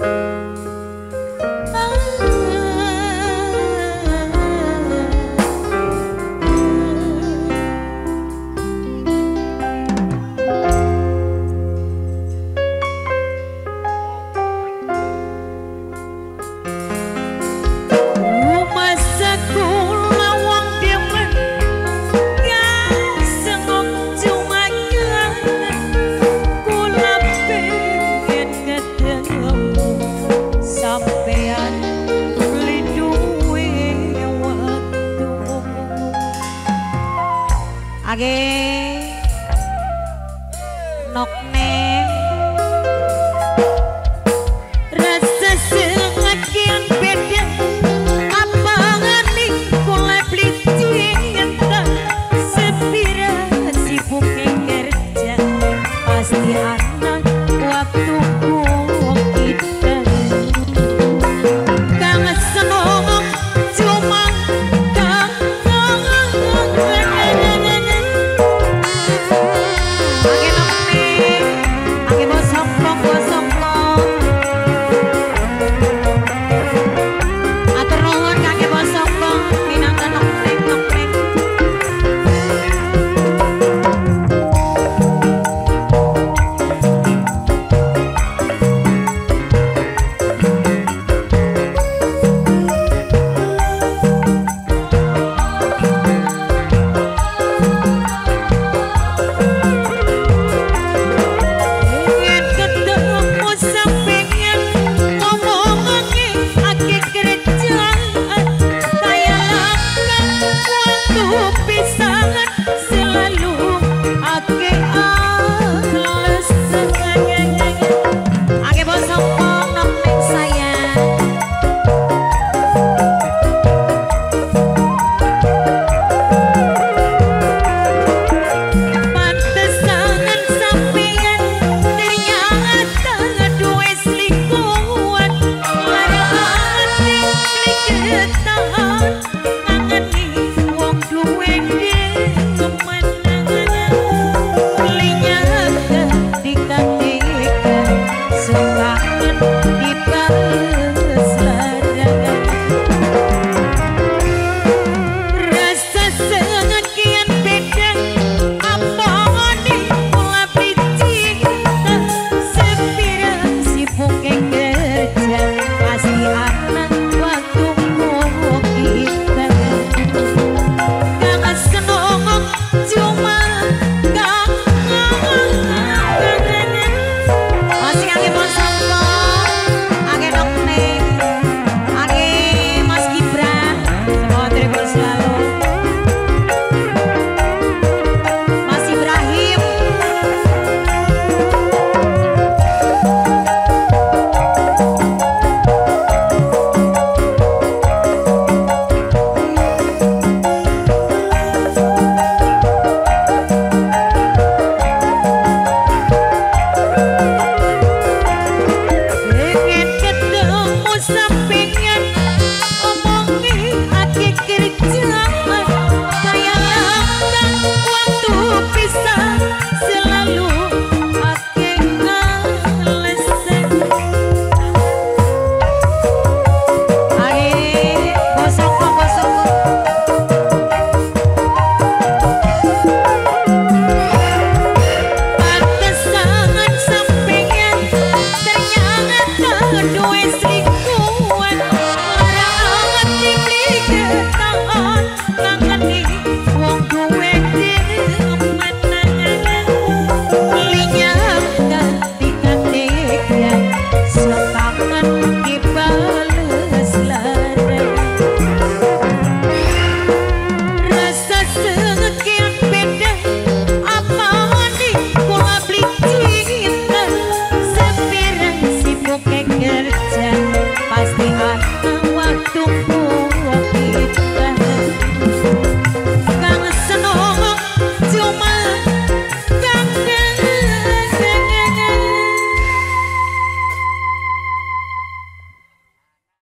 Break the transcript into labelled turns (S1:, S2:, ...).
S1: Música age nok